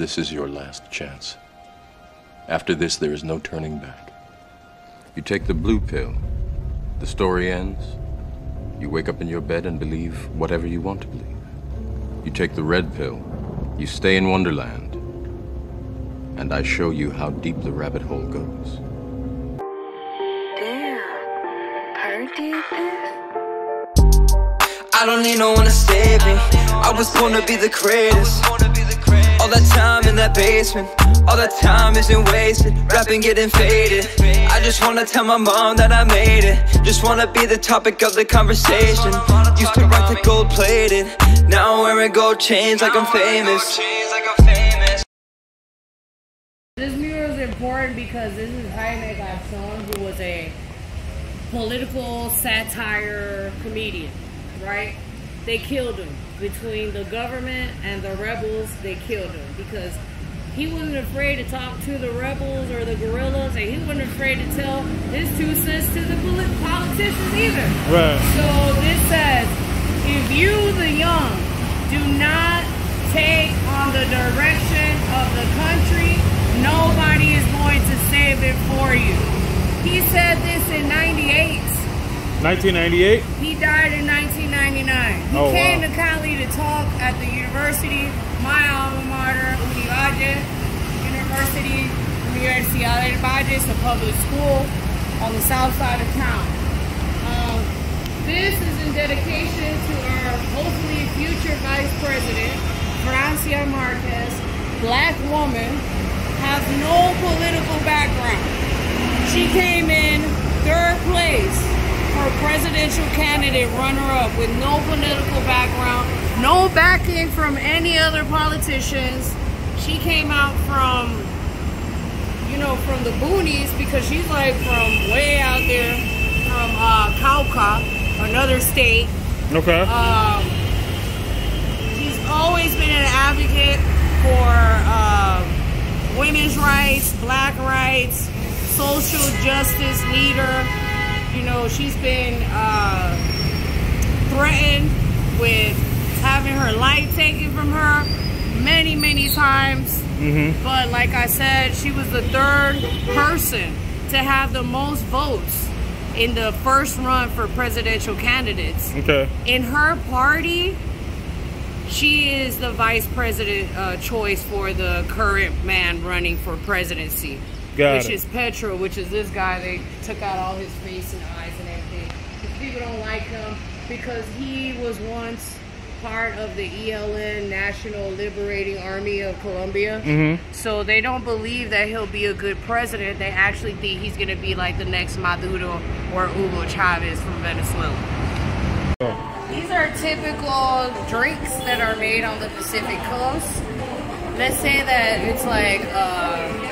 this is your last chance. After this, there is no turning back. You take the blue pill, the story ends. You wake up in your bed and believe whatever you want to believe. You take the red pill, you stay in Wonderland, and I show you how deep the rabbit hole goes. I don't need no one to save me. I was born to be the greatest. All that time in that basement, all that time isn't wasted. Rapping getting faded. I just wanna tell my mom that I made it. Just wanna be the topic of the conversation. Used to rock the gold plated. Now I'm wearing gold chains like I'm famous. This mural is important because this is Jaime Garzon, who was a political satire comedian, right? They killed him. Between the government and the rebels, they killed him because he wasn't afraid to talk to the rebels or the guerrillas, and he wasn't afraid to tell his two cents to the politicians either. Right. So this says, if you, the young, do not take on the direction of the country, nobody is going to save it for you. He said this in 98. 1998. He died in 1999. He Oh, came wow. to Cali to talk at the university, my alma mater, Univalle University, Universidad del Valle, it's a public school on the south side of town. Um, this is in dedication to our hopefully future vice president, Francia Marquez, black woman, has no political background. She came in third place for presidential candidate runner-up with no political background, no backing from any other politicians. She came out from, you know, from the boonies because she's like from way out there, from uh, Cauca, another state. Okay. Um, he's always been an advocate for um, women's rights, black rights, social justice leader. You know, she's been uh, threatened with having her life taken from her many, many times. Mm-hmm. But like I said, she was the third person to have the most votes in the first run for presidential candidates Okay. in her party, she is the vice president uh, choice for the current man running for presidency, Got which it. is Petro, which is this guy. They took out all his face and eyes and everything. People don't like him because he was once part of the ELN National Liberating Army of Colombia. Mm-hmm. So they don't believe that he'll be a good president. They actually think he's going to be like the next Maduro or Hugo Chavez from Venezuela. These are typical drinks that are made on the Pacific coast. Let's say that it's like uh,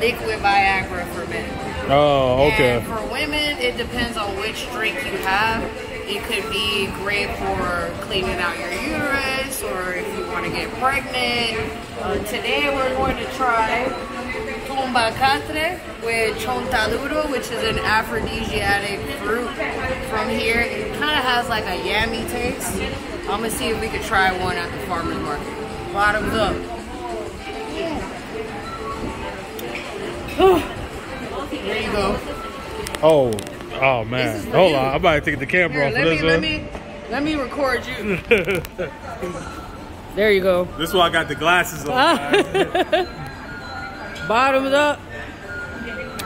liquid Viagra for men. Oh, okay. And for women, it depends on which drink you have. It could be great for cleaning out your uterus or if you want to get pregnant. Uh, today we're going to try tumbacatre with chontaduro, which is an aphrodisiac fruit from here. It kind of has like a yummy taste. I'm gonna see if we could try one at the farmer's market. Bottoms up. There you go. Oh, oh man. This is for Hold you. on. I'm about to take the camera Here, off let for me, this let me, let me record you. there you go. This is why I got the glasses on. Bottoms up.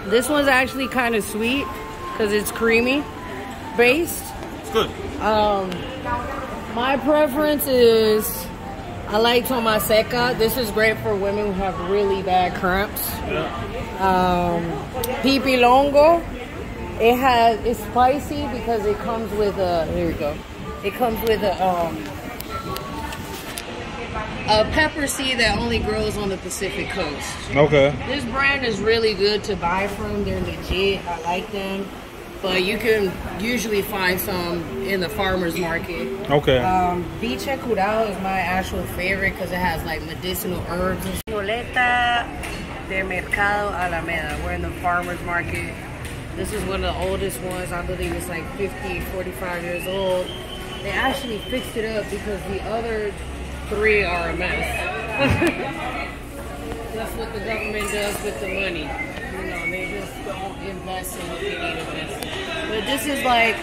This one's actually kind of sweet because it's creamy based. it's good. Um, my preference is I like Toma Seca. This is great for women who have really bad cramps. Um, Pipi Longo. It has it's spicy because it comes with a here we go. It comes with a um a pepper seed that only grows on the Pacific coast. Okay. This brand is really good to buy from. They're legit. I like them. But you can usually find some in the farmer's market. Okay. Um, Viche Curao is my actual favorite because it has like medicinal herbs. and Violeta de Mercado Alameda. We're in the farmer's market. This is one of the oldest ones. I believe it's like 50, 45 years old. They actually fixed it up because the other three are a mess. That's what the government does with the money. They just don't invest in. But this is like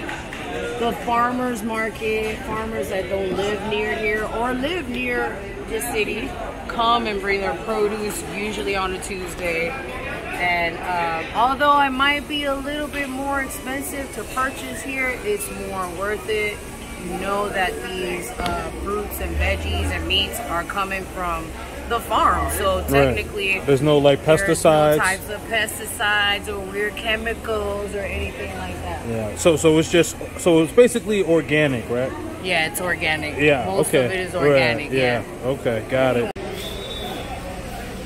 the farmers market, farmers that don't live near here or live near the city come and bring their produce usually on a Tuesday. And um, although it might be a little bit more expensive to purchase here, it's more worth it. You know that these uh, fruits and veggies and meats are coming from the farm, so technically Right. There's no like there's no pesticides. types of pesticides or weird chemicals or anything like that. Yeah. So so it's just so it's basically organic, right? Yeah, it's organic. Yeah. Most okay. of it is Right, organic. yeah. Okay. Got it.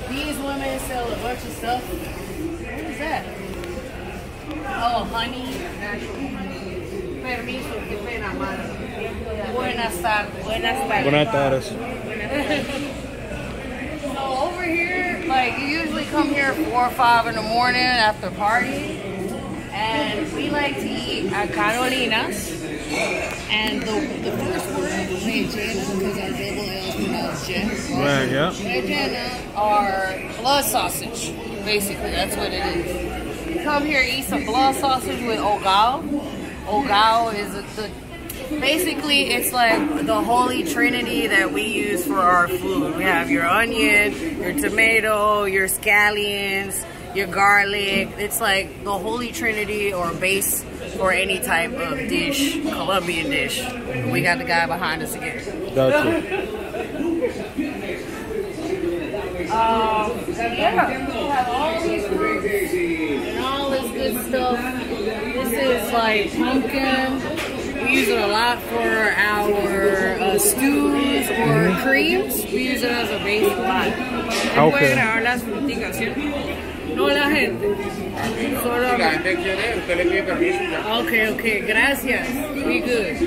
These women sell a bunch of stuff. What is that? Oh, honey. Permiso, qué pena, mano. Buenas tardes. Buenas tardes. Buenas tardes. Like you usually come here four or five in the morning after party, and we like to eat at Carolinas. And the, the first one, we say Jenna because our double L is pronounced Jen. Right. Yeah. Jenna are blood sausage, basically. That's what it is. You come here, eat some blood sausage with ogao. Ogao is the basically it's like the holy trinity that we use for our food. We have your onion, your tomato, your scallions, your garlic. It's like the holy trinity or base for any type of dish, Colombian dish. We got the guy behind us again. Gotcha. Um, yeah, we have all these fruits and all this good stuff. This is like pumpkin. We use it a lot for our uh, stews or creams. We use it as a base a lot. Es Okay. buena grabar las fruticas, ¿sí? No la gente. Solo Okay, okay, gracias. We good.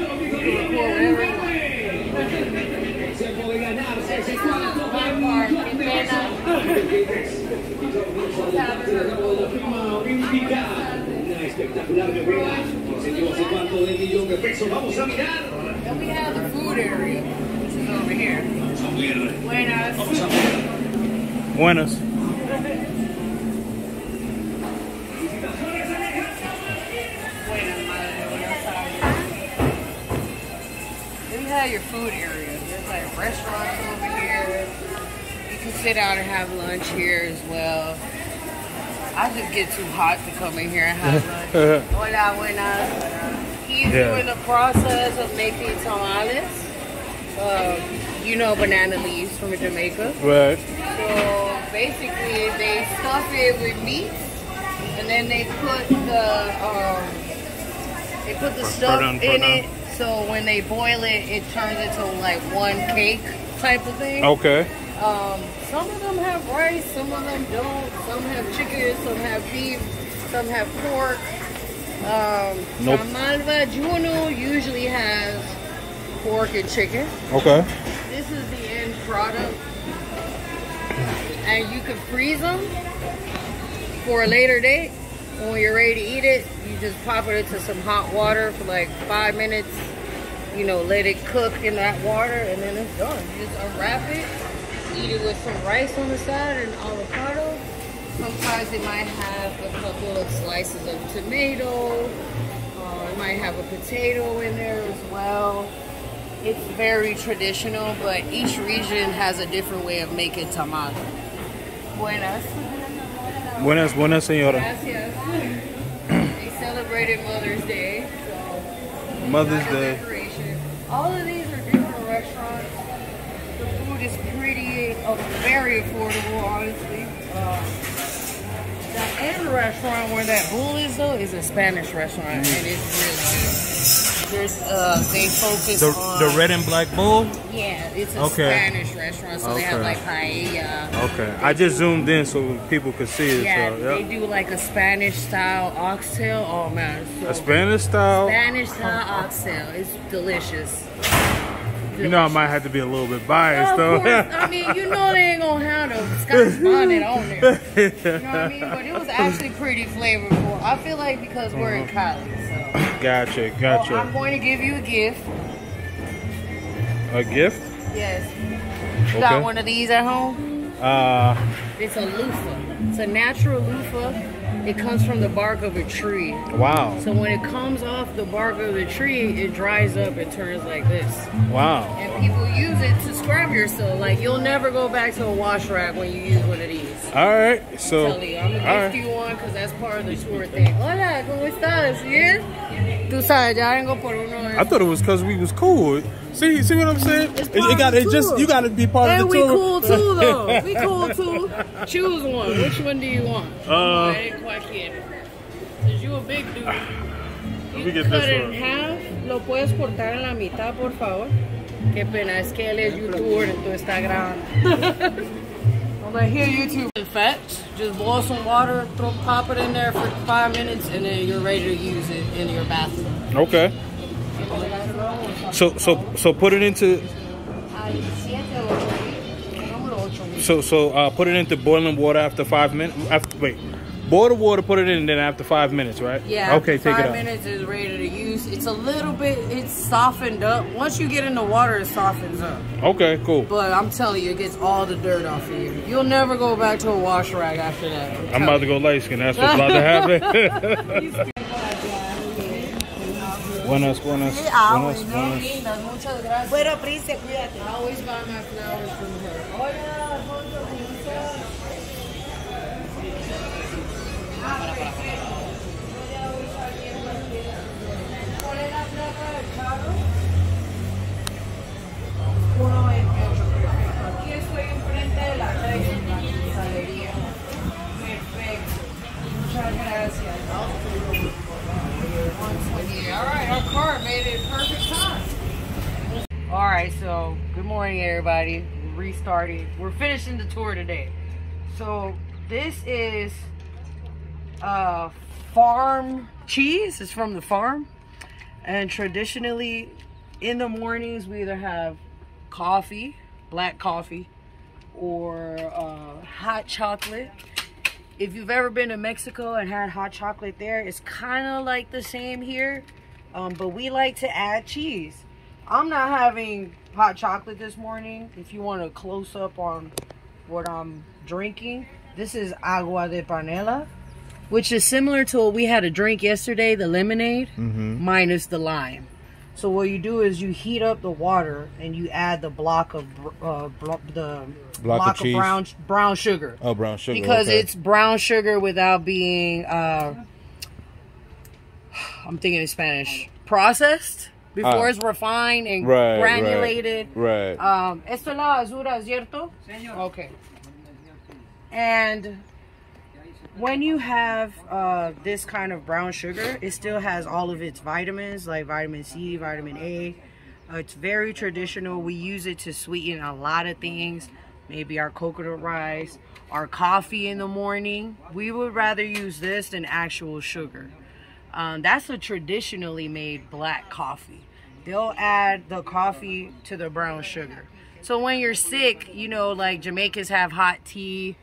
You can record whatever you want. This is my part. Qué pena. Then we have the food area, which is over here. Buenas. Buenas. Buenas, madre. Buenas. Then you have your food area. There's like restaurants over here. You can sit down and have lunch here as well. I just get too hot to come in here and have lunch. Hola, buenas. He's Yeah. doing the process of making tamales. Um, you know banana leaves from Jamaica. Right. So basically, they stuff it with meat, and then they put the um, they put the stuff on, in it. So when they boil it, it turns into like one cake type of thing. Okay. Um, some of them have rice, some of them don't. Some have chicken, some have beef, some have pork. Um, Nope. Juno usually has pork and chicken. Okay. This is the end product. And you can freeze them for a later date. When you're ready to eat it, you just pop it into some hot water for like five minutes. You know, let it cook in that water and then it's done. You just unwrap it, eat it with some rice on the side and avocado. Sometimes it might have a couple of slices of tomato. Uh, it might have a potato in there as well. It's very traditional, but each region has a different way of making tamal. Buenas. Buenas, buenas, señora. Gracias. They celebrated Mother's Day. So Mother's Day. All of these are different restaurants. The food is pretty, uh, very affordable, honestly. Uh, the end restaurant where that bull is though is a Spanish restaurant, and it's really good. There's, uh, they focus The on the red and black bull. Yeah, it's a Okay. Spanish restaurant, so they have like paella. Okay. I just zoomed in so people could see it. Yeah, so, they do like a Spanish style oxtail. Oh man, so A Spanish style. Spanish style oxtail. It's delicious. You know, I might have to be a little bit biased Of though. course, I mean, you know they ain't gonna have the Scotch bonnet on there. You know what I mean? But it was actually pretty flavorful. I feel like because we're in college. so. gotcha, Well, I'm going to give you a gift. A gift? Yes. You Okay. got one of these at home? Uh, It's a loofah. It's a natural loofah. It comes from the bark of a tree. wow, So when it comes off the bark of the tree, it dries up and turns like this. wow. And people use it to scrub yourself. Like you'll never go back to a wash rack when you use one of these. All right, so I'm gonna gift right. you one because that's part of the tour thing. Hola, ¿cómo estás? ¿Bien? Tú sabes, ya vengo por uno. de I thought it was because we was cool. See, see what I'm saying? It's It, it got it just you got to be part And of the we tour. cool too, though. We cool too. Choose one. Which one do you want? Uh, I didn't quite get it. Cause you a big dude. me You get cut this one. in half. Lo puedes cortar en la mitad, por favor. Qué pena, es que él es youtuber, entonces está grabando. I'm like, here, YouTube. In fact, just boil some water, throw, pop it in there for five minutes, and then you're ready to use it in your bathroom. Okay. So so so put it into so so uh, put it into boiling water after five minutes. After wait, boil the water, put it in, then after five minutes, right? Yeah. Okay, take five it out. minutes is ready to use. It's a little bit. It's softened up. Once you get in the water, it softens up. Okay, cool. But I'm telling you, it gets all the dirt off of you. You'll never go back to a wash rag after that. I'm about to go light skin. That's what's about to happen. buenas, buenas, ah, buenas, buenas. Muchas gracias. Bueno, Prince, cuídate. I always buy my flowers from her. All right, our car made it perfect time. Alright, so good morning, everybody. We're restarting. We're finishing the tour today. So this is uh, farm cheese. It's from the farm, and traditionally, in the mornings we either have coffee, black coffee, or uh, hot chocolate. If you've ever been to Mexico and had hot chocolate there, it's kind of like the same here, um, but we like to add cheese. I'm not having hot chocolate this morning. If you want a close up on what I'm drinking, this is agua de panela, which is similar to what we had a drink yesterday, the lemonade, minus the lime. So what you do is you heat up the water and you add the block of uh, blo- the Block of cheese? brown brown sugar Oh, brown sugar. because okay. it's brown sugar without being uh I'm thinking in Spanish processed before Ah. it's refined and Right, right. granulated. right. Um, esto es la basura, ¿cierto? Okay. And when you have uh, this kind of brown sugar, it still has all of its vitamins like vitamin C, vitamin A. Uh, it's very traditional. We use it to sweeten a lot of things. Maybe our coconut rice, our coffee in the morning. We would rather use this than actual sugar. Um, that's a traditionally made black coffee. They'll add the coffee to the brown sugar. So when you're sick, you know, like Jamaicans have hot tea,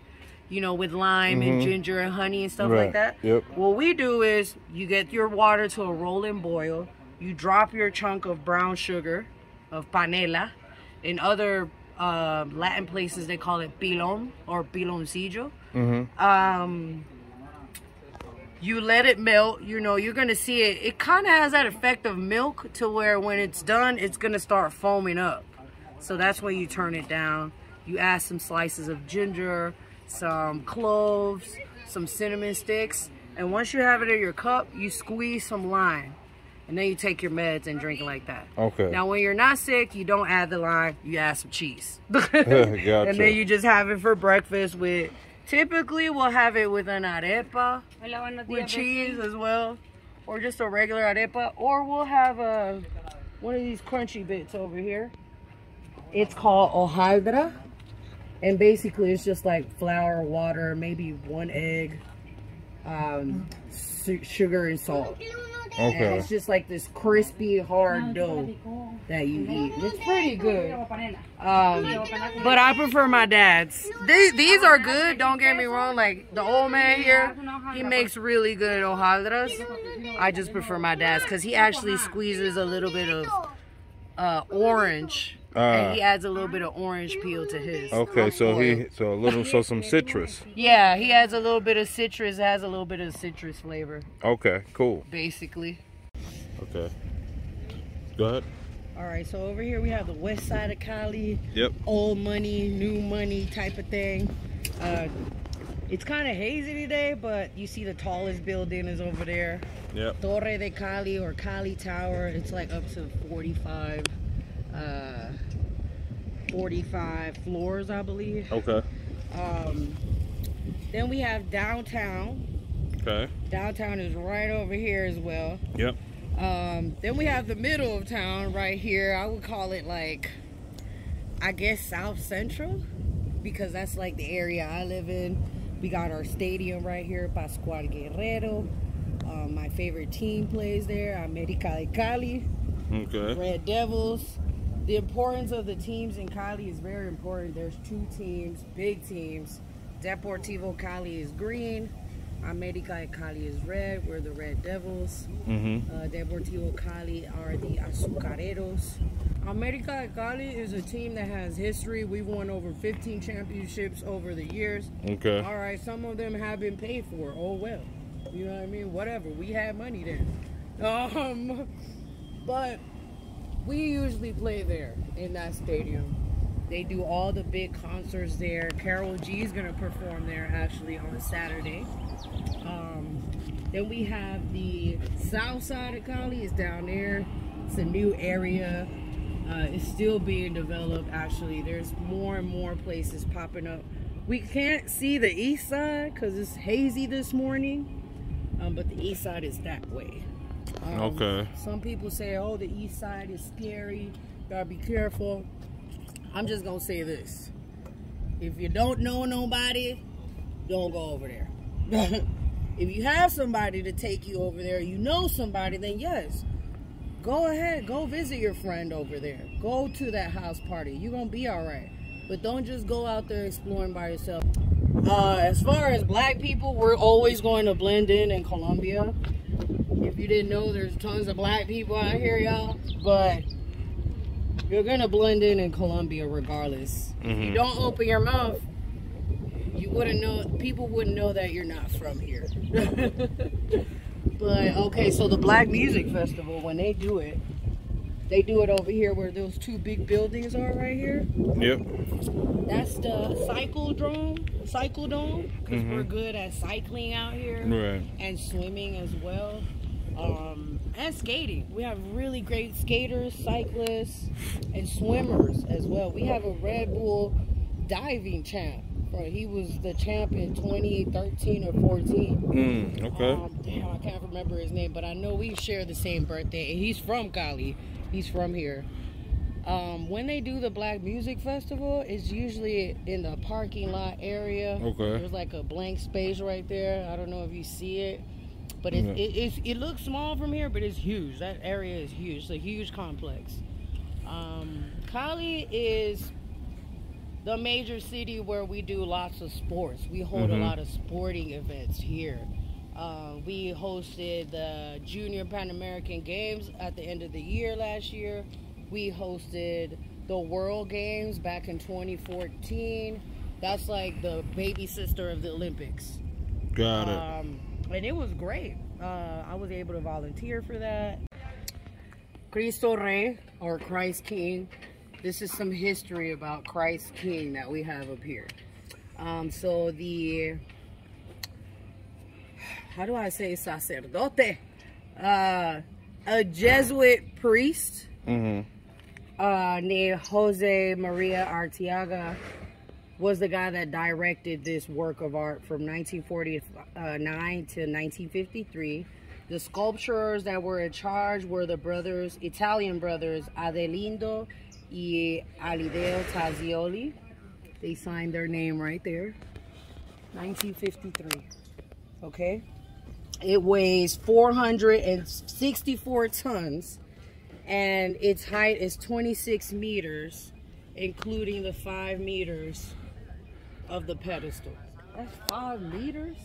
you know, with lime and ginger and honey and stuff Right. like that. Yep. What we do is you get your water to a rolling boil, you drop your chunk of brown sugar, of panela. In other uh, Latin places, they call it pilon or piloncillo. Mm-hmm. Um, you let it melt. You know, you're gonna see it. It kind of has that effect of milk to where when it's done, it's gonna start foaming up. So that's when you turn it down. You add some slices of ginger, some cloves, some cinnamon sticks, and once you have it in your cup, you squeeze some lime. And then you take your meds and drink it like that. Okay. Now, when you're not sick, you don't add the lime, you add some cheese. Gotcha. And then you just have it for breakfast with, typically, we'll have it with an arepa with cheese as well, or just a regular arepa, or we'll have a one of these crunchy bits over here. It's called hojaldra, and basically it's just like flour, water, maybe one egg, um, su- sugar and salt. And okay. it's just like this crispy, hard dough that you eat. It's pretty good. Um, but I prefer my dad's. These, these are good, don't get me wrong. Like the old man here, he makes really good hojaldras. I just prefer my dad's because he actually squeezes a little bit of uh, orange and Ah. he adds a little bit of orange peel to his. Okay, so he so a little so some citrus. Yeah, he adds a little bit of citrus. Has a little bit of citrus flavor, Okay, cool. basically. Okay. Go ahead. All right, so over here we have the west side of Cali. Yep. Old money, new money type of thing. Uh, it's kind of hazy today, but you see the tallest building is over there. Yep. Torre de Cali or Cali Tower. It's like up to 45, uh, 45 floors, I believe. Okay. Um, then we have downtown. Okay. Downtown is right over here as well. Yep. Um, then we have the middle of town right here. I would call it like, I guess South Central, because that's like the area I live in. We got our stadium right here, Pascual Guerrero. Um, my favorite team plays there, America de Cali, Okay. Red Devils. The importance of the teams in Cali is very important. There's two teams, big teams. Deportivo Cali is green. America Cali is red. We're the Red Devils. Mm-hmm. Uh, Deportivo Cali are the Azucareros. America Cali is a team that has history. We've won over 15 championships over the years. Okay. All right, some of them have been paid for. Oh well, you know what I mean. Whatever. We had money then. Um, but we usually play there in that stadium. They do all the big concerts there. Karol G is gonna perform there actually on Saturday. Um, then we have the south side of Cali is down there. It's a new area. Uh, it's still being developed. Actually, there's more and more places popping up. We can't see the east side because it's hazy this morning, um, but the east side is that way. Um, Okay. Some people say, "Oh, the east side is scary. Gotta be careful." I'm just gonna say this: if you don't know nobody, don't go over there. if you have somebody to take you over there, you know somebody, then yes, go ahead, go visit your friend over there. Go to that house party. You're gonna be all right. But don't just go out there exploring by yourself. Uh, as far as black people, we're always going to blend in in Colombia. If you didn't know, there's tons of black people out here, y'all. But you're gonna blend in in Colombia regardless. If you Mhm. don't open your mouth, you wouldn't know. People wouldn't know that you're not from here. but okay, so the Black Music Festival, when they do it, they do it over here where those two big buildings are right here. Yep. That's the cyclodrome, cyclodome, because Mhm. we're good at cycling out here Right. and swimming as well. Um, and skating. We have really great skaters, cyclists, and swimmers as well. We have a Red Bull diving champ. He was the champ in 2013 or 14. Mm, okay. Um, damn, I can't remember his name, but I know we share the same birthday. And he's from Cali. He's from here. Um, when they do the Black Music Festival, it's usually in the parking lot area. Okay. There's like a blank space right there. I don't know if you see it, but it, Yeah. it, it's, it looks small from here, but it's huge. That area is huge. It's a huge complex. Um, Cali is the major city where we do lots of sports. We hold Mhm. a lot of sporting events here. Uh, we hosted the Junior Pan American Games at the end of the year last year. We hosted the World Games back in 2014. That's like the baby sister of the Olympics. Got it. Um, and it was great. Uh, I was able to volunteer for that. Cristo Rey, or Christ King. This is some history about Christ King that we have up here. Um, so the, how do I say sacerdote? Uh, a Jesuit priest Mm-hmm. uh, named Jose Maria Arteaga was the guy that directed this work of art from 1949 to 1953. The sculptures that were in charge were the brothers, Italian brothers Adelindo y Alideo Tazioli. They signed their name right there. 1953. Okay? It weighs 464 tons and its height is 26 meters, including the five meters of the pedestal. That's five meters?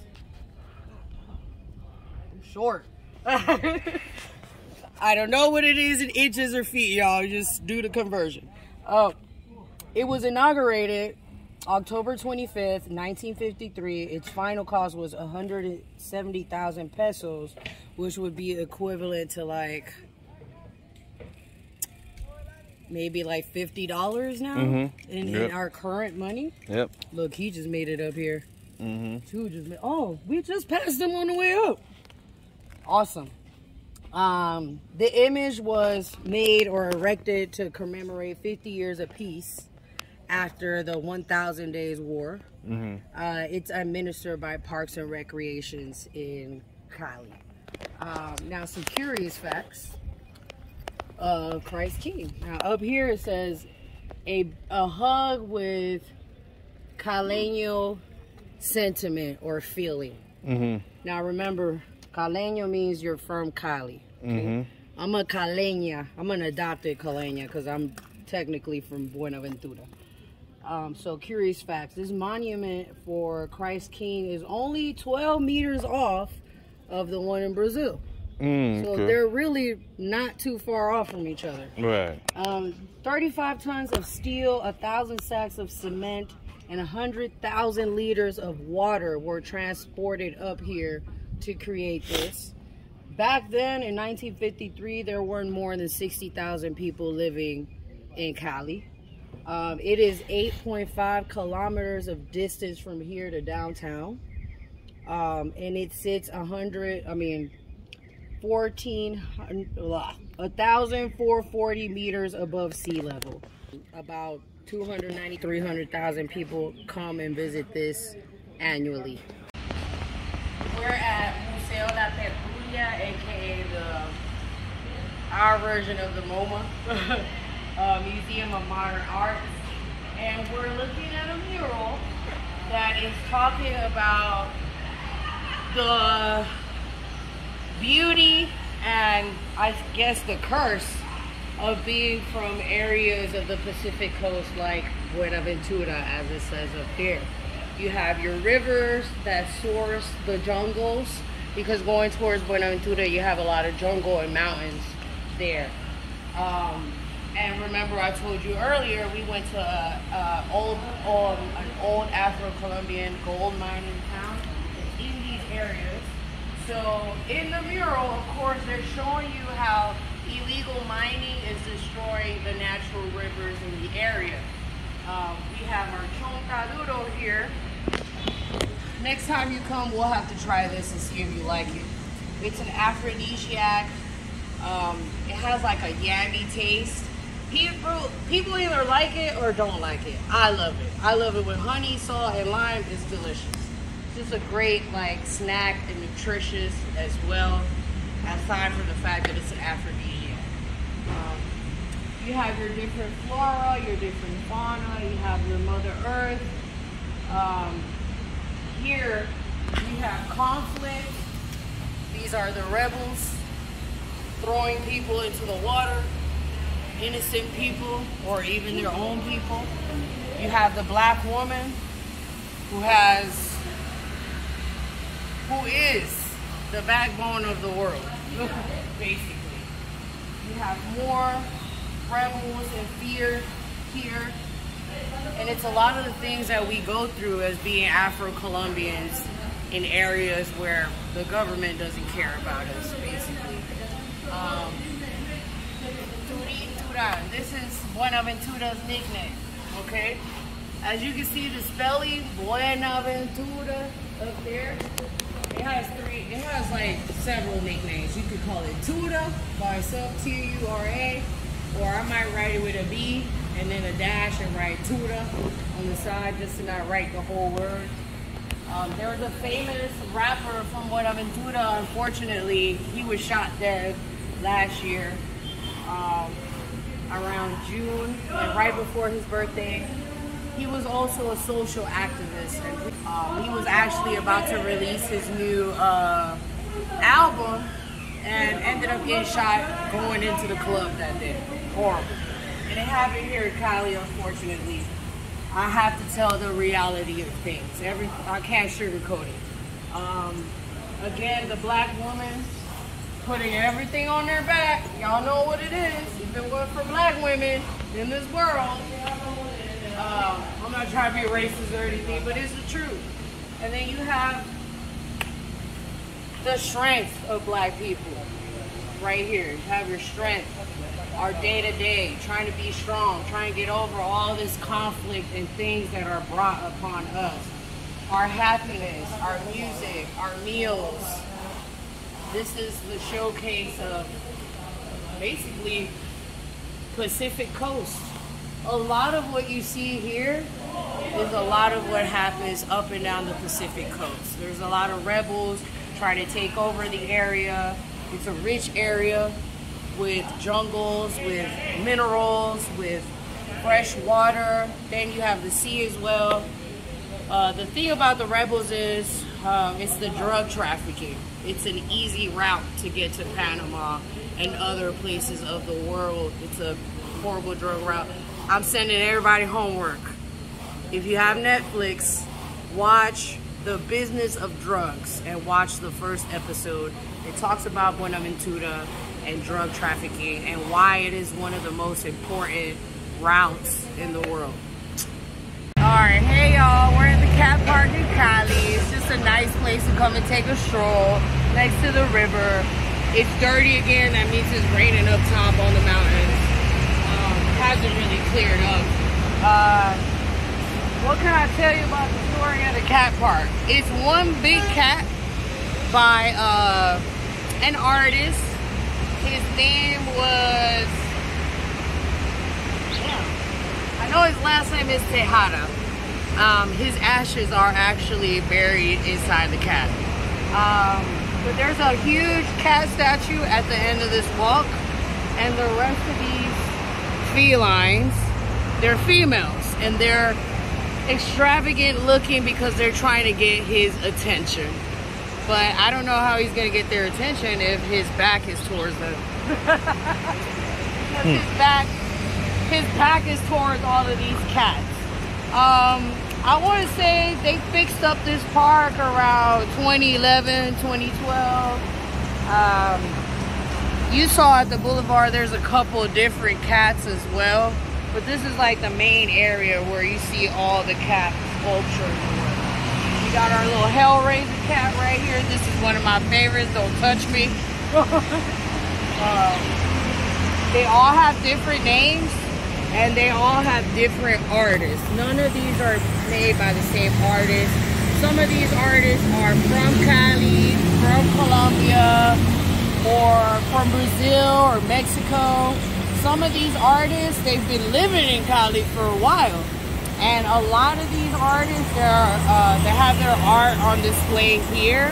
I'm short. I don't know what it is in inches or feet, y'all. Just do the conversion. Oh, it was inaugurated October 25th, 1953. Its final cost was 170,000 pesos, which would be equivalent to like maybe like $50 now in, in Yep. our current money. Yep. Look, he just made it up here. Mm-hmm. just made, oh, we just passed him on the way up. Awesome. Um, the image was made or erected to commemorate 50 years of peace after the 1,000 Days War. Uh, it's administered by Parks and Recreations in Cali. Um, now, some curious facts of Christ King. Now, up here it says a, a hug with Caleño sentiment or feeling. Now, remember, Caleño means you're from Cali. okay? I'm a Caleña. I'm an adopted Caleña because I'm technically from Buenaventura. Um, so, curious facts. This monument for Christ King is only 12 meters off of the one in Brazil. Mm, So okay. they're really not too far off from each other. Right. Um, 35 tons of steel, a thousand sacks of cement, and 100,000 liters of water were transported up here to create this. Back then in 1953, there weren't more than 60,000 people living in Cali. Um, it is 8.5 kilometers of distance from here to downtown. Um, and it sits 100, I mean, 14, blah, 1,440 meters above sea level. About 290, 300,000 people come and visit this annually. We're at Museo La Tertulia, aka the our version of the MoMA, uh, Museum of Modern Arts, and we're looking at a mural that is talking about the beauty and I guess the curse of being from areas of the Pacific coast like Buenaventura, as it says up here. You have your rivers that source the jungles because going towards Buenaventura, you have a lot of jungle and mountains there. Um, and remember, I told you earlier, we went to a, a old, um, an old Afro-Colombian gold mining town in these areas. So in the mural, of course, they're showing you how illegal mining is destroying the natural rivers in the area. Um, we have our chontaduro here. Next time you come, we'll have to try this and see if you like it. It's an aphrodisiac. Um, it has like a yammy taste. People, people either like it or don't like it. I love it. I love it with honey, salt, and lime. It's delicious. Just a great like snack and nutritious as well. Aside from the fact that it's an aphrodisiac. Um, you have your different flora, your different fauna. You have your Mother Earth. Um, here you have conflict. These are the rebels throwing people into the water, innocent people or even their own people. You have the black woman who has, who is the backbone of the world, basically. You have more rebels and fear here. And it's a lot of the things that we go through as being Afro-Colombians in areas where the government doesn't care about us, basically. Um, This is Buenaventura's nickname, okay? As you can see, the spelling, Buenaventura up there, it has three, it has like several nicknames. You could call it Tura by itself, T-U-R-A, or I might write it with a B and then a dash and write Tura on the side just to not write the whole word. Um, there was a famous rapper from Buenaventura. Unfortunately, he was shot dead last year um, around June, and right before his birthday. He was also a social activist. And, um, he was actually about to release his new uh, album and ended up getting shot going into the club that day. Horrible. And it happened here in Cali, unfortunately. I have to tell the reality of things. Every I can't sugarcoat it. Um, again, the black woman putting everything on their back. Y'all know what it is. If it wasn't for black women in this world, uh, I'm not trying to be racist or anything, but it's the truth. And then you have the strength of black people right here. You have your strength, our day to day, trying to be strong, trying to get over all this conflict and things that are brought upon us. Our happiness, our music, our meals. This is the showcase of basically Pacific Coast. A lot of what you see here is a lot of what happens up and down the Pacific Coast. There's a lot of rebels trying to take over the area. It's a rich area with jungles, with minerals, with fresh water. Then you have the sea as well. Uh, the thing about the rebels is um, it's the drug trafficking. It's an easy route to get to Panama and other places of the world. It's a horrible drug route. I'm sending everybody homework. If you have Netflix, watch The Business of Drugs and watch the first episode. It talks about Buenaventura and drug trafficking and why it is one of the most important routes in the world. Alright, hey y'all, we're in the Cat Park in Cali. It's just a nice place to come and take a stroll next to the river. It's dirty again, that means it's raining up top on the mountains. Hasn't really cleared up. Uh, what can I tell you about the story of the cat park? It's one big cat by uh, an artist. His name was, I know his last name is Tejada. Um, his ashes are actually buried inside the cat. Um, but there's a huge cat statue at the end of this walk, and the rest of these felines, they're females, and they're extravagant looking because they're trying to get his attention. But I don't know how he's gonna get their attention if his back is towards them. because his back, his back is towards all of these cats. Um, I want to say they fixed up this park around 2011, 2012. Um, you saw at the boulevard there's a couple of different cats as well, but this is like the main area where you see all the cat sculptures. We got our little Hellraiser cat right here. This is one of my favorites. Don't touch me. um, they all have different names and they all have different artists. None of these are made by the same artist. Some of these artists are from Cali, from Colombia, or from Brazil or Mexico. Some of these artists, they've been living in Cali for a while. And a lot of these artists, they're, uh, they have their art on display here.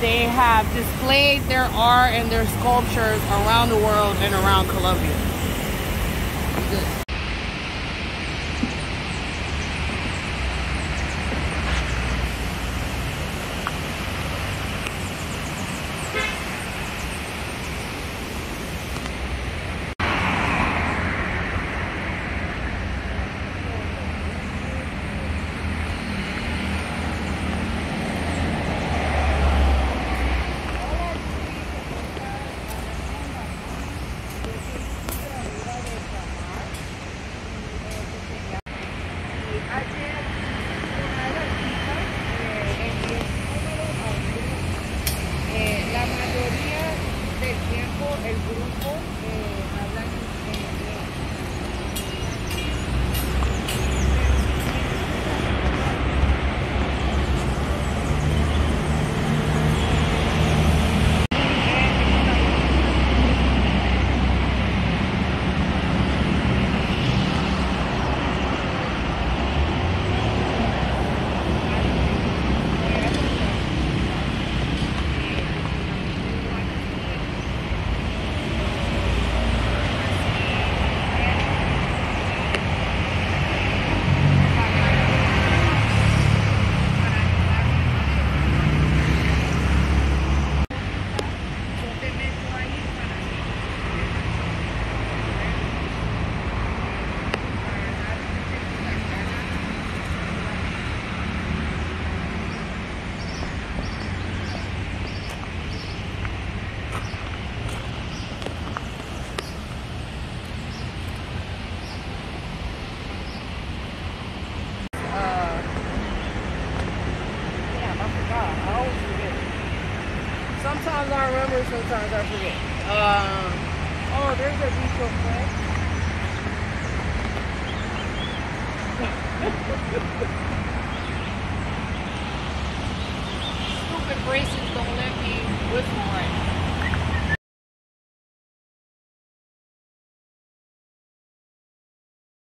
They have displayed their art and their sculptures around the world and around Colombia.